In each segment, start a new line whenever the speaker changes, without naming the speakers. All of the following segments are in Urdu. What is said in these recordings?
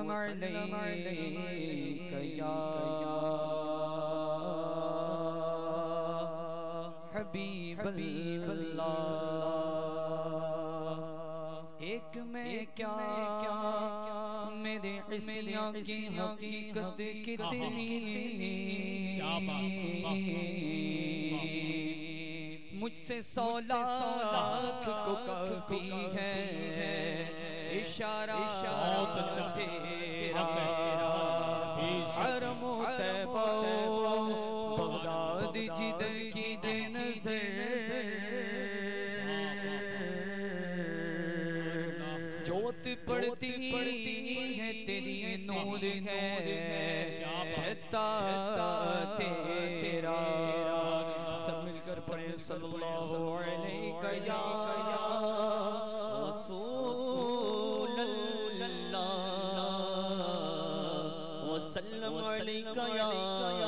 وسلم عليك يا حبیب اللہ۔ ایک میں کیا؟ میرے عصیاں کی حقیقت کتنی؟ مجھ سے سو لاکھ کو کافی ہے۔ اشارہ تیرا جوت پڑتی ہے تیری نور ہے چھتا تیرا سب مل کر پڑھیں صلی اللہ علیہ یا رسول اللہ وسلم علیکہ یا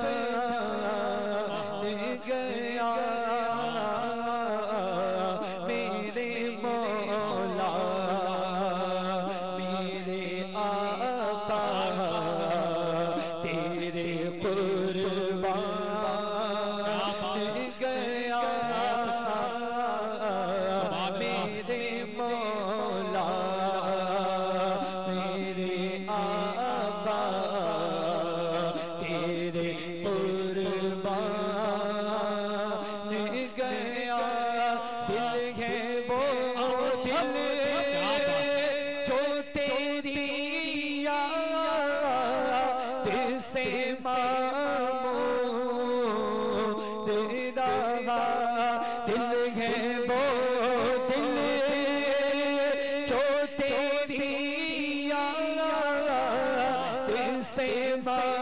Yeah. دل ہے وہ دل جو تیری یاد سے مامو دیدہ دل ہے وہ دل جو تیری یاد سے مامو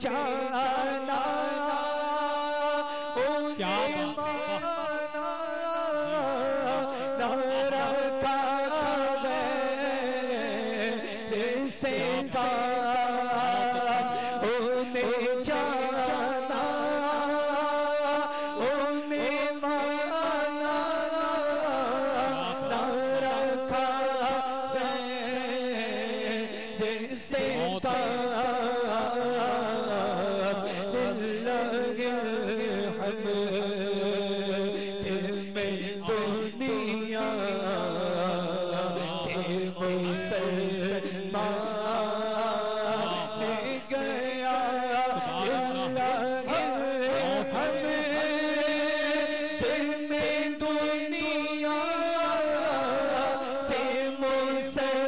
جانا کا سے جانا say